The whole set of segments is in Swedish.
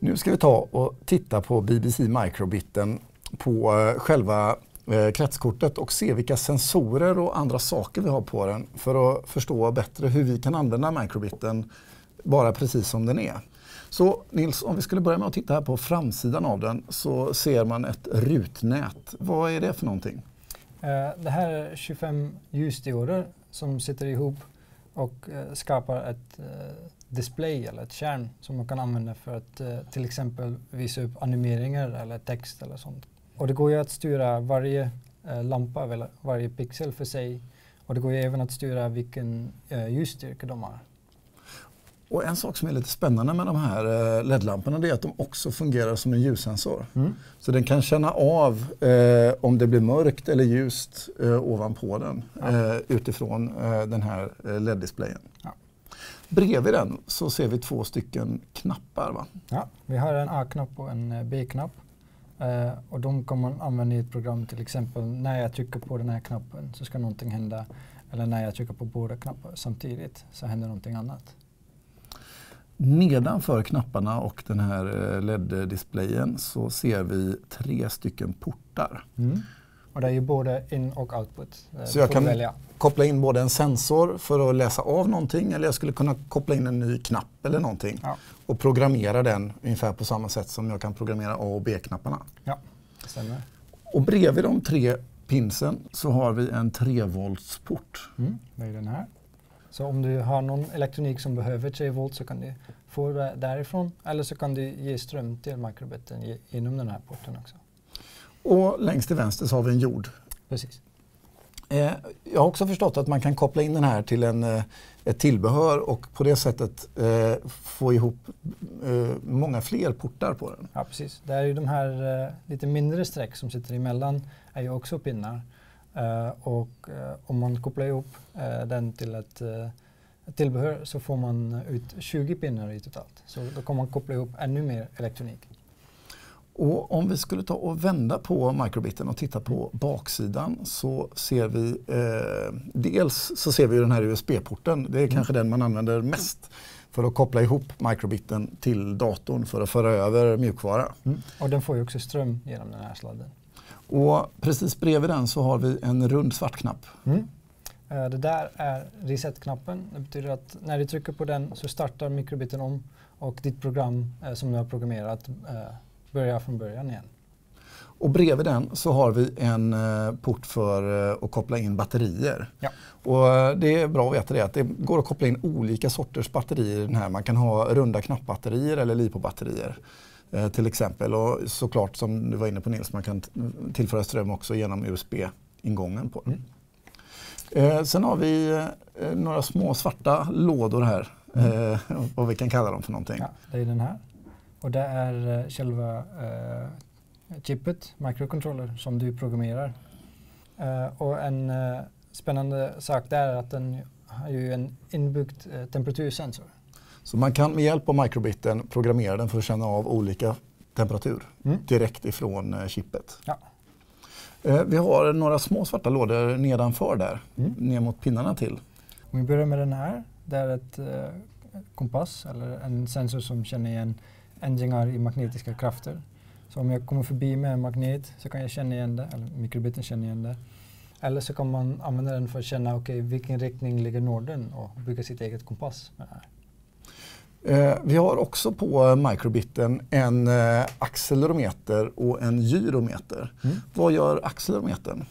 Nu ska vi ta och titta på BBC microbiten på eh, själva eh, kretskortet och se vilka sensorer och andra saker vi har på den för att förstå bättre hur vi kan använda microbiten bara precis som den är. Så Nils, om vi skulle börja med att titta här på framsidan av den så ser man ett rutnät. Vad är det för någonting? Eh, det här är 25 ljusdioder som sitter ihop och skapar ett display eller ett kärn som man kan använda för att eh, till exempel visa upp animeringar eller text eller sånt. Och det går ju att styra varje eh, lampa eller varje pixel för sig och det går ju även att styra vilken eh, ljusstyrka de har. Och en sak som är lite spännande med de här eh, LED-lamporna är att de också fungerar som en ljussensor. Mm. Så den kan känna av eh, om det blir mörkt eller ljust eh, ovanpå den ja. Eh, utifrån eh, den här eh, LED-displayen. Ja. Bredvid den så ser vi två stycken knappar. Va? Ja, vi har en A-knapp och en eh, B-knapp. Uh, och de kan man använda i ett program till exempel när jag trycker på den här knappen så ska någonting hända. Eller när jag trycker på båda knappar samtidigt så händer någonting annat. Nedanför knapparna och den här eh, LED-displayen så ser vi tre stycken portar. Mm. Och det är ju både in och output. Så jag kan välja. koppla in både en sensor för att läsa av någonting eller jag skulle kunna koppla in en ny knapp eller någonting ja. och programmera den ungefär på samma sätt som jag kan programmera A och B-knapparna. Ja, det stämmer. Och bredvid de tre pinsen så har vi en 3 volts port. Mm, det är den här. Så om du har någon elektronik som behöver 3 volt så kan du få det därifrån eller så kan du ge ström till mikrobiten genom den här porten också. Och längst till vänster så har vi en jord. Precis. Eh, jag har också förstått att man kan koppla in den här till en, eh, ett tillbehör och på det sättet eh, få ihop många fler portar på den. Ja precis. Det är ju de här lite mindre streck som sitter emellan är ju också pinnar. Och om man kopplar ihop den till ett tillbehör så får man ut 20 pinnar i totalt. Så då kan man koppla ihop ännu mer elektronik. Och om vi skulle ta och vända på microbiten och titta på baksidan så ser vi eh, dels så ser vi den här USB-porten. Det är mm. kanske den man använder mest för att koppla ihop microbiten till datorn för att föra över mjukvara. Mm. Och den får ju också ström genom den här sladden. Och precis bredvid den så har vi en rund svart knapp. Mm. Eh, det där är reset-knappen. Det betyder att när du trycker på den så startar mikrobiten om och ditt program eh, som du har programmerat eh, börja från början igen. Och bredvid den så har vi en eh, port för eh, att koppla in batterier. Ja. Och eh, det är bra att veta det att det går att koppla in olika sorters batterier i den här. Man kan ha runda knappbatterier eller LiPo-batterier till exempel. Och såklart som du var inne på Nils, man kan tillföra ström också genom USB-ingången på den. Mm. sen har vi några små svarta lådor här. Mm. vad vi kan kalla dem för någonting. Ja, det är den här. Och det är uh, själva uh, chippet, microcontroller, som du programmerar. Uh, och en spännande sak där är att den har ju en inbyggd temperatursensor. Så man kan med hjälp av microbiten programmera den för att känna av olika temperatur mm. direkt ifrån chippet. Ja. Vi har några små svarta lådor nedanför där, mm. ner mot pinnarna till. Om vi börjar med den här. Det är ett kompass eller en sensor som känner igen ändringar i magnetiska krafter. Så om jag kommer förbi med en magnet så kan jag känna igen det, eller mikrobiten känner igen det. Eller så kan man använda den för att känna okay, vilken riktning ligger Norden och bygga sitt eget kompass med det. Eh, vi har också på microbiten en eh, accelerometer och en gyrometer. Mm. Vad gör accelerometern?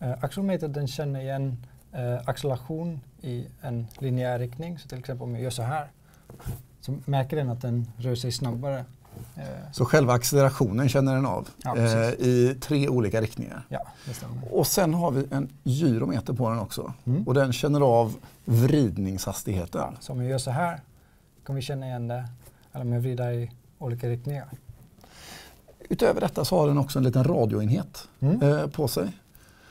Eh, accelerometern den känner igen eh, acceleration i en linjär riktning. Så till exempel om jag gör så här så märker den att den rör sig snabbare. Eh. Så själva accelerationen känner den av ja, eh, i tre olika riktningar. Ja. Och sen har vi en gyrometer på den också. Mm. Och den känner av vridningshastigheten. Ja, så om jag gör så här kan vi känna igen det. Eller om jag vrider i olika riktningar. Utöver detta så har den också en liten radioenhet mm. eh, på sig.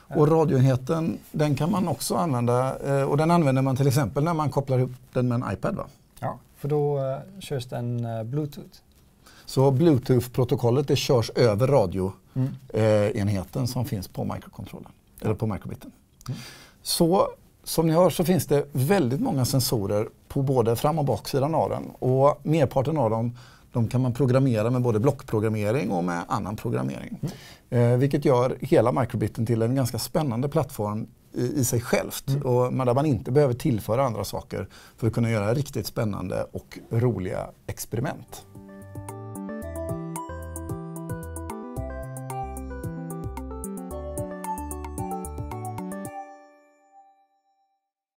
Och radioenheten den kan man också använda eh, och den använder man till exempel när man kopplar ihop den med en iPad. Va? För då uh, körs den uh, Bluetooth. Så Bluetooth-protokollet det körs över radioenheten mm. som finns på mikrokontrollen, eller på mikrobiten. Mm. Så som ni hör så finns det väldigt många sensorer på både fram och baksidan av den och merparten av dem De kan man programmera med både blockprogrammering och med annan programmering. Mm. Eh, vilket gör hela microbiten till en ganska spännande plattform i, i sig självt. Mm. Och, där man inte behöver tillföra andra saker för att kunna göra riktigt spännande och roliga experiment.